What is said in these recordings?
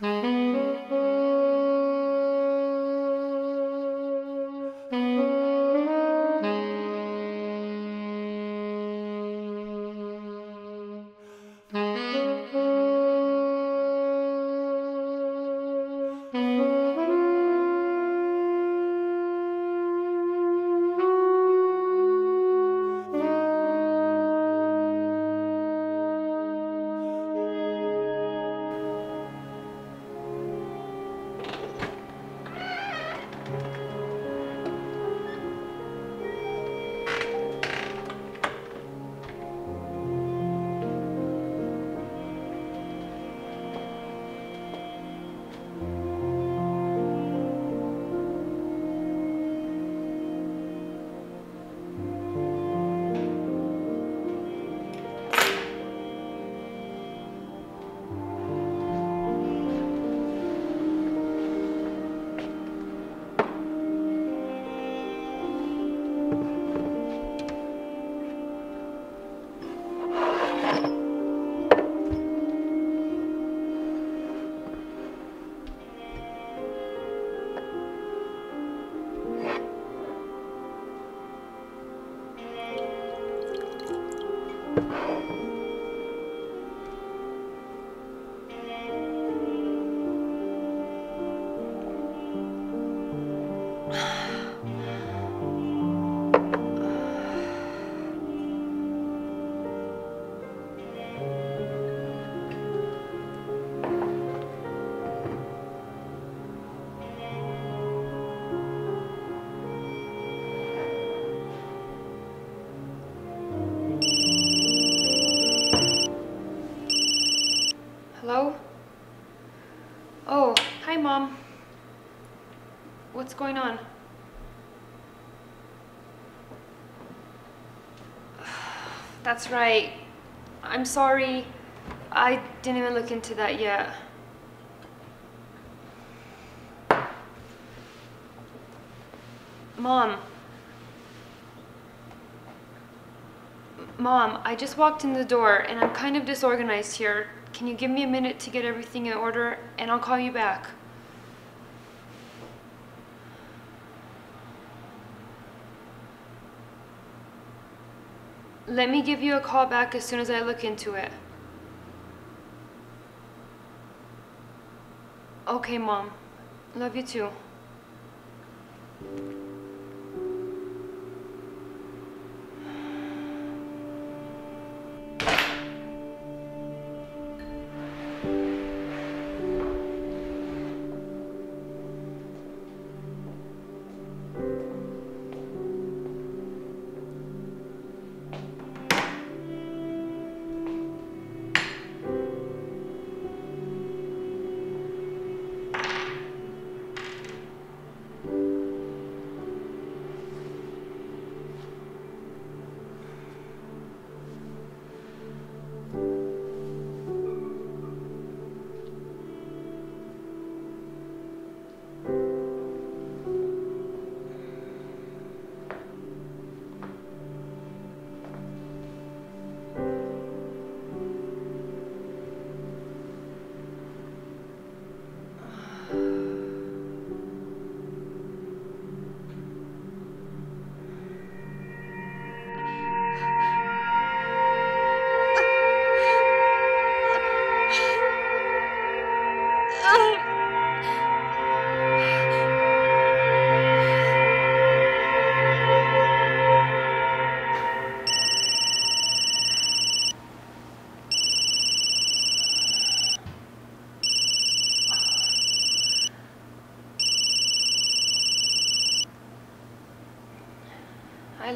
Hello? That's right. I'm sorry. I didn't even look into that yet. Mom. Mom, I just walked in the door and I'm kind of disorganized here. Can you give me a minute to get everything in order and I'll call you back? Let me give you a call back as soon as I look into it. Okay, Mom. Love you too.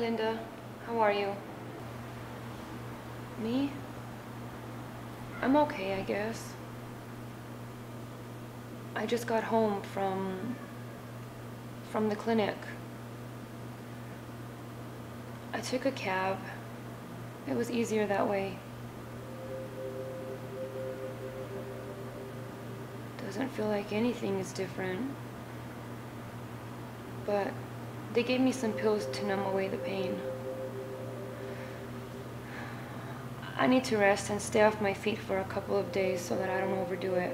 Linda. How are you? Me? I'm okay, I guess. I just got home from... from the clinic. I took a cab. It was easier that way. Doesn't feel like anything is different. But they gave me some pills to numb away the pain. I need to rest and stay off my feet for a couple of days so that I don't overdo it.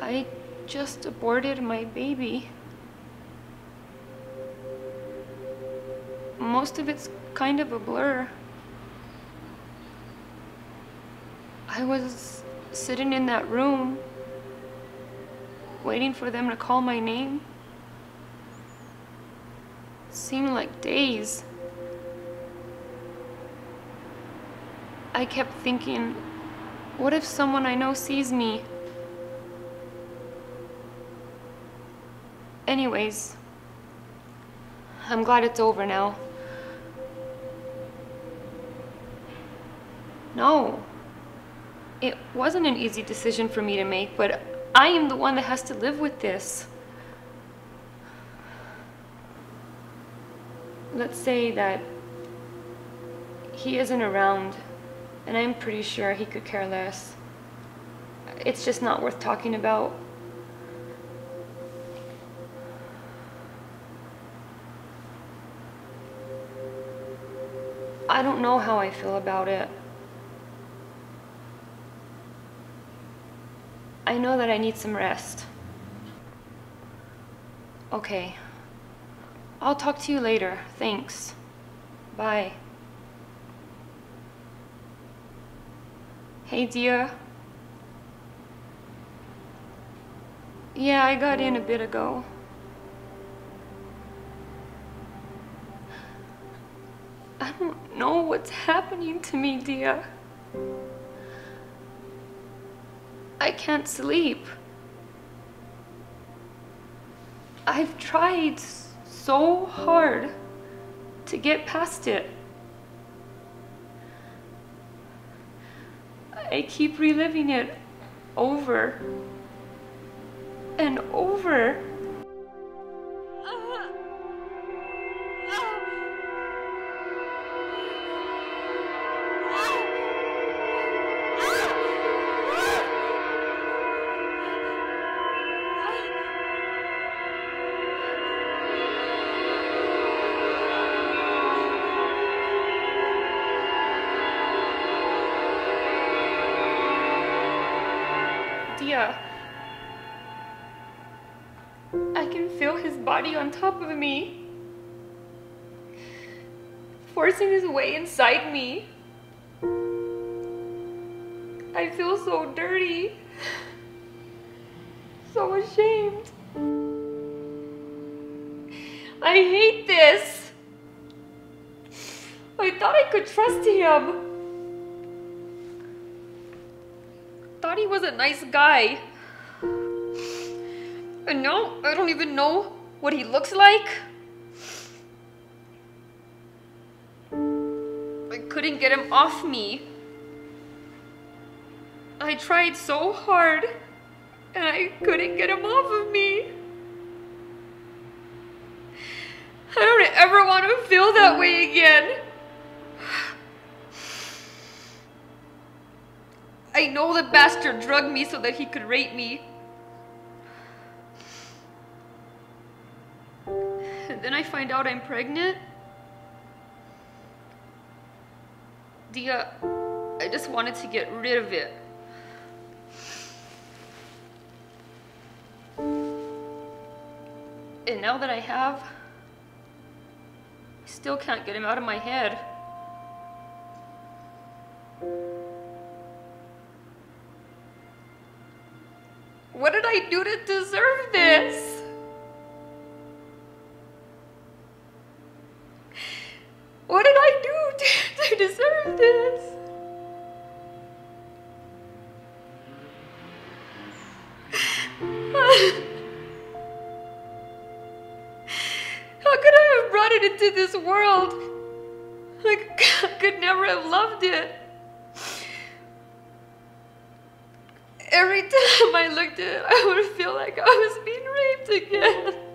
I just aborted my baby. Most of it's kind of a blur. I was sitting in that room, waiting for them to call my name. It seemed like days. I kept thinking, what if someone I know sees me? Anyways, I'm glad it's over now. No, it wasn't an easy decision for me to make, but I am the one that has to live with this. Let's say that he isn't around, and I'm pretty sure he could care less. It's just not worth talking about. I don't know how I feel about it. I know that I need some rest. Okay. I'll talk to you later. Thanks. Bye. Hey, dear. Yeah, I got in a bit ago. I don't know what's happening to me, Dia. I can't sleep. I've tried so hard to get past it. I keep reliving it over and over. Body on top of me, forcing his way inside me. I feel so dirty, so ashamed. I hate this. I thought I could trust him. Thought he was a nice guy. And now I don't even know what he looks like. I couldn't get him off me. I tried so hard and I couldn't get him off of me. I don't ever want to feel that way again. I know the bastard drugged me so that he could rape me. I find out I'm pregnant. Dia, I just wanted to get rid of it. And now that I have, I still can't get him out of my head. What did I do to deserve this? How could I have brought it into this world? Like, I could never have loved it. Every time I looked at it, I would feel like I was being raped again.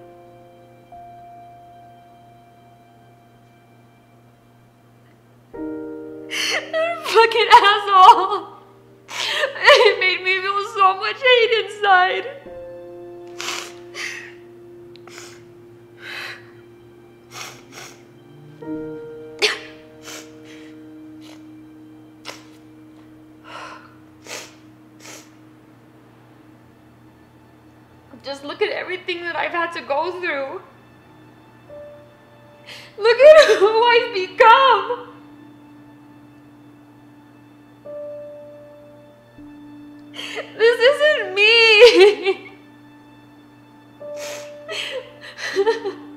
Just look at everything that I've had to go through. Look at who I've become. This isn't me.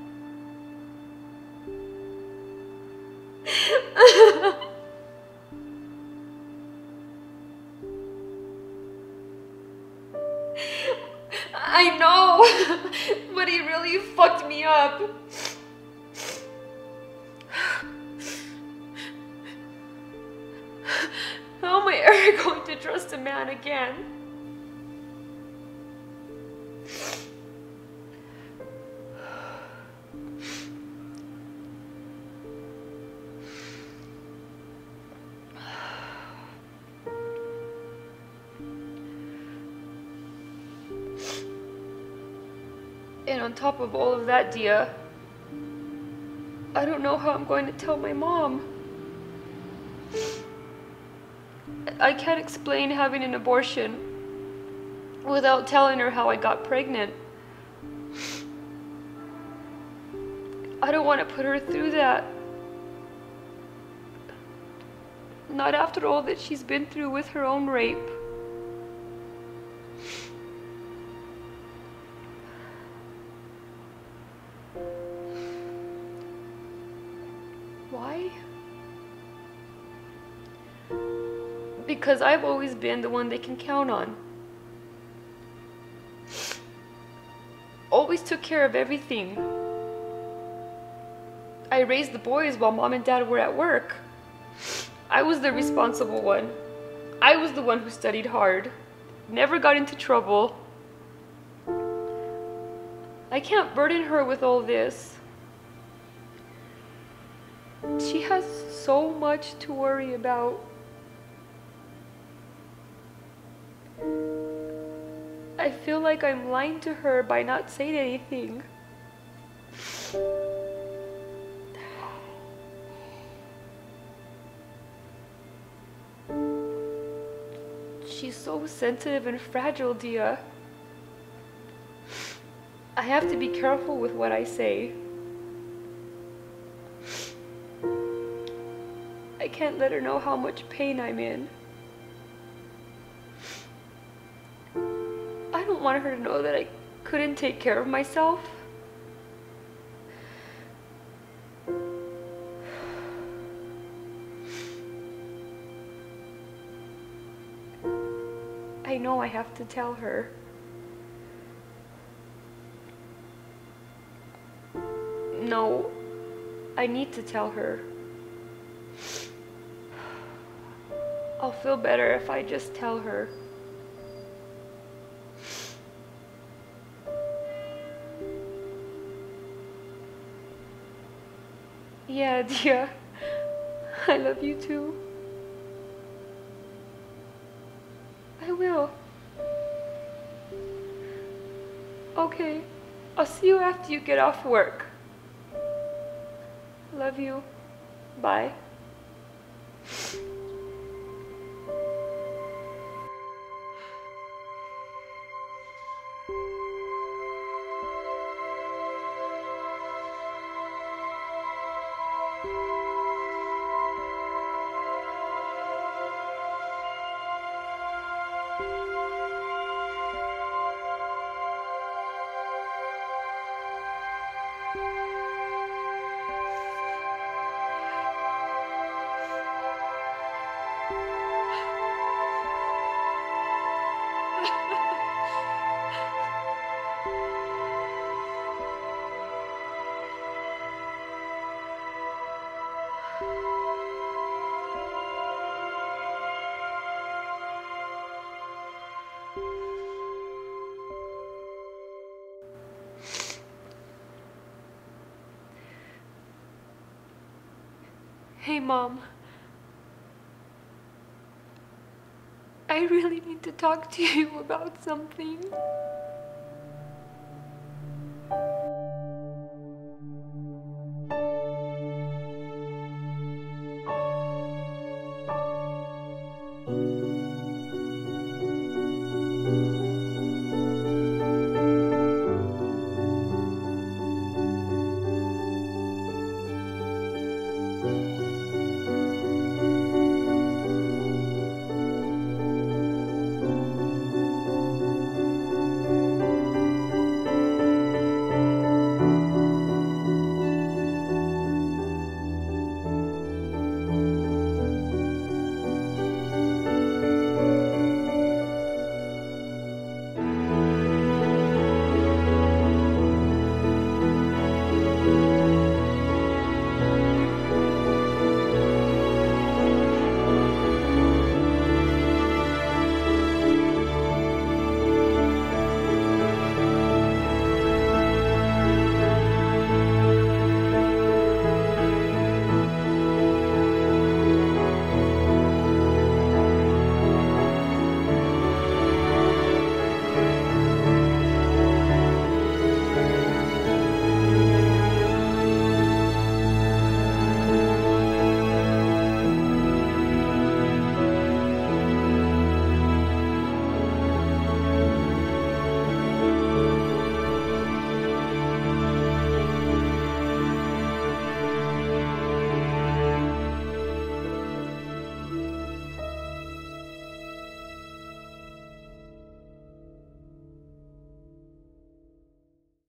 again? And on top of all of that, Dia, I don't know how I'm going to tell my mom. I can't explain having an abortion without telling her how I got pregnant. I don't want to put her through that. Not after all that she's been through with her own rape. Because I've always been the one they can count on. Always took care of everything. I raised the boys while mom and dad were at work. I was the responsible one. I was the one who studied hard, never got into trouble. I can't burden her with all this. She has so much to worry about. I feel like I'm lying to her by not saying anything. She's so sensitive and fragile, Dia. I have to be careful with what I say. I can't let her know how much pain I'm in. Don't her know that I couldn't take care of myself. I know I have to tell her. No, I need to tell her. I'll feel better if I just tell her. Yeah, dear. I love you too. I will. Okay. I'll see you after you get off work. Love you. Bye. Hey, Mom. I really need to talk to you about something.